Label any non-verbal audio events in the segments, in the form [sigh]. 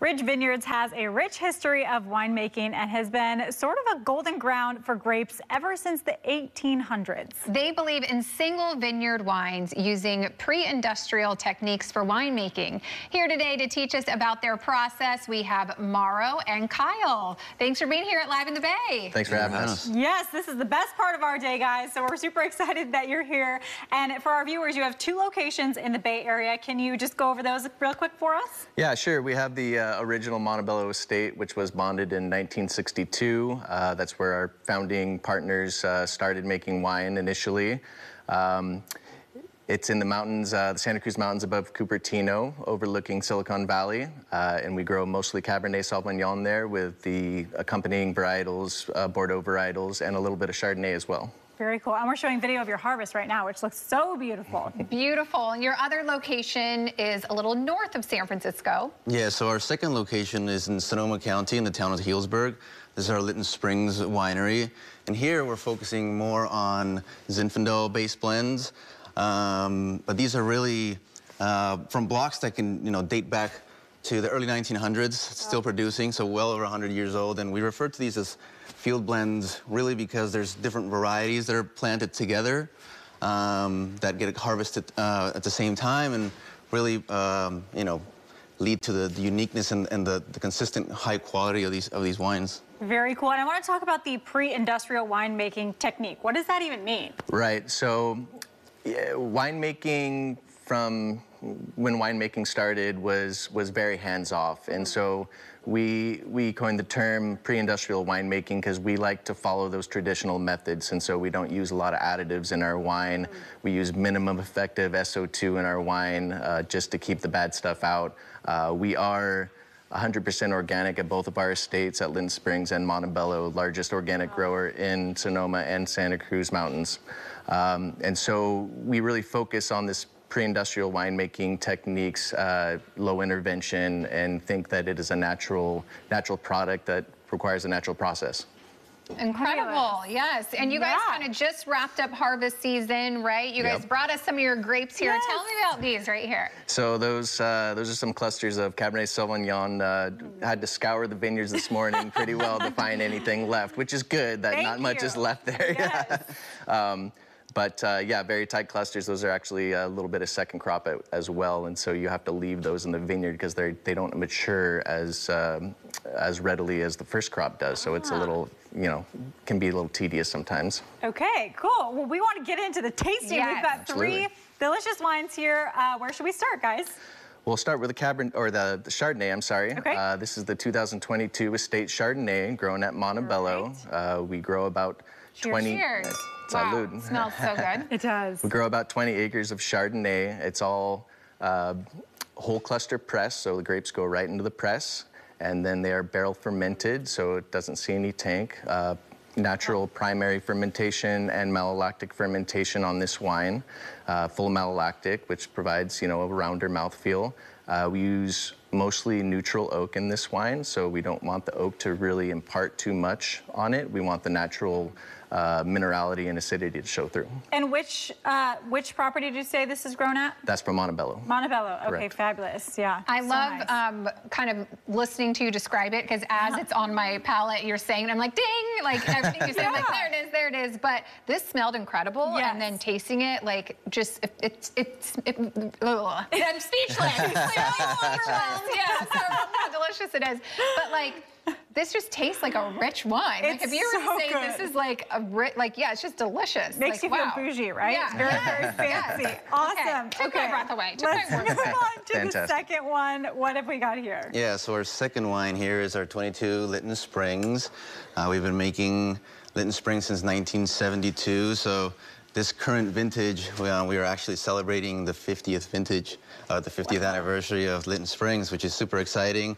Ridge Vineyards has a rich history of winemaking and has been sort of a golden ground for grapes ever since the 1800s. They believe in single vineyard wines using pre-industrial techniques for winemaking. Here today to teach us about their process, we have Mauro and Kyle. Thanks for being here at Live in the Bay. Thanks for having us. Yes, this is the best part of our day, guys. So we're super excited that you're here. And for our viewers, you have two locations in the Bay Area. Can you just go over those real quick for us? Yeah, sure. We have the uh, original Montebello estate, which was bonded in 1962. Uh, that's where our founding partners uh, started making wine initially. Um, it's in the mountains, uh, the Santa Cruz Mountains above Cupertino, overlooking Silicon Valley. Uh, and we grow mostly Cabernet Sauvignon there with the accompanying varietals, uh, Bordeaux varietals, and a little bit of Chardonnay as well. Very cool. And we're showing video of your harvest right now, which looks so beautiful. [laughs] Beautiful. And your other location is a little north of San Francisco. Yeah, so our second location is in Sonoma County in the town of Healdsburg. This is our Lytton Springs winery. And here we're focusing more on Zinfandel-based blends. Um, but these are really uh, from blocks that can, you know, date back to the early 1900s, still producing, so well over 100 years old. And we refer to these as field blends really because there's different varieties that are planted together um, that get harvested uh, at the same time and really, um, you know, lead to the, the uniqueness and, and the, the, consistent high quality of these, of these wines. Very cool. And I want to talk about the pre-industrial winemaking technique. What does that even mean? Right. So yeah, winemaking from when winemaking started was was very hands off, and so we we coined the term pre-industrial winemaking because we like to follow those traditional methods, and so we don't use a lot of additives in our wine. We use minimum effective SO2 in our wine uh, just to keep the bad stuff out. Uh, we are 100% organic at both of our estates at Lytton Springs and Montebello, largest organic grower in Sonoma and Santa Cruz Mountains. Um, and so we really focus on this pre-industrial winemaking techniques, uh, low intervention, and think that it is a natural, natural product that requires a natural process. Incredible, yes. And you guys yeah. kind of just wrapped up harvest season, right? You yep. guys brought us some of your grapes here. Yes. Tell me about these right here. So those uh, those are some clusters of Cabernet Sauvignon. Uh, had to scour the vineyards this morning pretty well to find anything left, which is good that [laughs] Thank not much is left there. [laughs] Yes. um, but uh, yeah, very tight clusters. Those are actually a little bit of second crop as well, and so you have to leave those in the vineyard because they they don't mature as um, as readily as the first crop does. So ah. it's a little, you know, can be a little tedious sometimes. Okay, cool. Well, we want to get into the tasting. Yes. We've got Absolutely. three delicious wines here. Uh, where should we start, guys? We'll start with the Cabernet, or the, the Chardonnay, I'm sorry. Okay. Uh, this is the 2022 Estate Chardonnay grown at Montebello. Right. Uh, we grow about cheers, 20... Cheers. Wow, It smells so good. [laughs] it does. We grow about 20 acres of Chardonnay. It's all uh, whole cluster press, so the grapes go right into the press, and then they are barrel fermented, so it doesn't see any tank. Uh, natural primary fermentation and malolactic fermentation on this wine, uh, full malolactic, which provides, you know, a rounder mouthfeel. Uh, we use mostly neutral oak in this wine, so we don't want the oak to really impart too much on it. We want the natural uh, minerality and acidity to show through. And which uh, which property did you say this is grown at? That's from Montebello. Montebello. Okay, Correct. fabulous. Yeah. I so love nice. um, kind of listening to you describe it because as it's on my palate, you're saying, I'm like, ding, like everything you say, [laughs] yeah. like, there it is, there it is. But this smelled incredible. Yes. And then tasting it, like, just, it, it's, it's, it, [laughs] I'm speechless. yeah, [laughs] so how delicious it is. But like, this just tastes like a rich wine. It's like if you were so to say good. this is like a rich, like yeah, it's just delicious. Makes like, you wow. feel bougie, right? Yeah. It's very, very fancy. Yes. Awesome. Okay. Took my breath away. Took Let's my move breath away. on to the second one. What have we got here? Yeah, so our second wine here is our 22 Lytton Springs. Uh, we've been making Lytton Springs since 1972, so this current vintage, we, uh, we are actually celebrating the 50th vintage, uh, the 50th wow. anniversary of Lytton Springs, which is super exciting.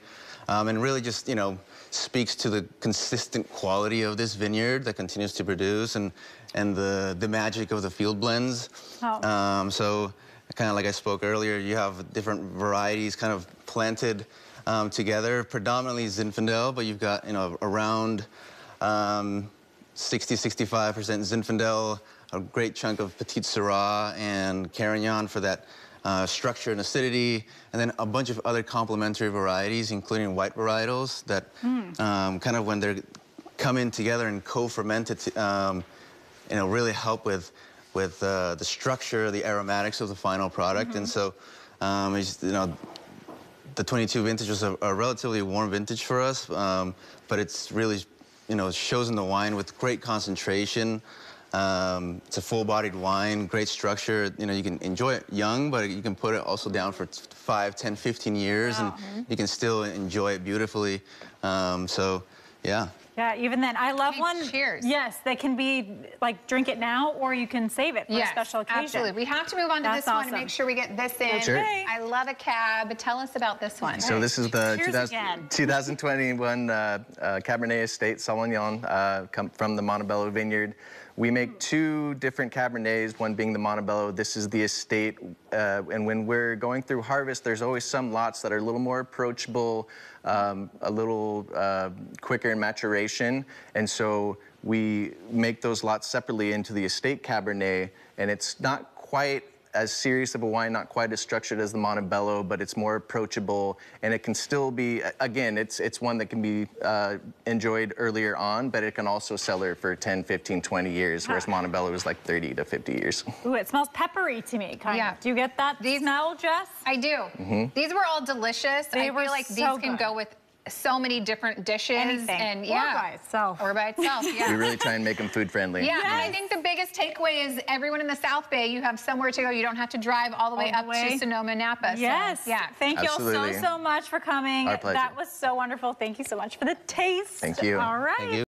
Um, and really just, you know, speaks to the consistent quality of this vineyard that continues to produce and, and the, the magic of the field blends. Oh. Um, so kind of like I spoke earlier, you have different varieties kind of planted um, together, predominantly Zinfandel, but you've got, you know, around um, 60, 65% Zinfandel, a great chunk of Petite Sirah and Carignan for that uh, structure and acidity, and then a bunch of other complementary varieties, including white varietals that um, kind of when they're coming together and co-fermented, um, you know, really help with with uh, the structure, the aromatics of the final product. And so, um, it's, you know, the 22 vintage was a, a relatively warm vintage for us, um, but it's really, you know, shows in the wine with great concentration. Um, it's a full-bodied wine, great structure. You know, you can enjoy it young, but you can put it also down for t- 5, 10, 15 years, Wow. and you can still enjoy it beautifully. Um, so, yeah. Yeah, even then, I love Hey, one. cheers. Yes, that can be like drink it now, or you can save it for a special occasion. absolutely. We have to move on to That's this one awesome. and make sure we get this in. Sure. Okay. I love a cab. Tell us about this one. So this is the 2000 [laughs] 2021 uh, uh, Cabernet Estate Sauvignon uh, come from the Montebello Vineyard. We make two different Cabernets, one being the Montebello. This is the estate. Uh, and when we're going through harvest, there's always some lots that are a little more approachable, um, a little uh, quicker in maturation. And so we make those lots separately into the estate Cabernet. And it's not quite as serious of a wine, not quite as structured as the Montebello, but it's more approachable, and it can still be. Again, it's it's one that can be uh, enjoyed earlier on, but it can also cellar for 10, 15, 20 years, whereas Montebello is like 30 to 50 years. Ooh, it smells peppery to me. Kind Yeah. of. Do you get that These- smell, Jess? I do. Mm-hmm. These were all delicious. They I were feel like so these can good. go with so many different dishes. Anything. And Or yeah. by itself. Or by itself, [laughs] yeah. We really try and make them food friendly. Yeah, and I think the biggest takeaway is everyone in the South Bay, you have somewhere to go. You don't have to drive all the way All up the way. to Sonoma, Napa. So, Yes. yeah. Thank you all so, so much for coming. Our pleasure. That was so wonderful. Thank you so much for the taste. Thank you. All right. Thank you.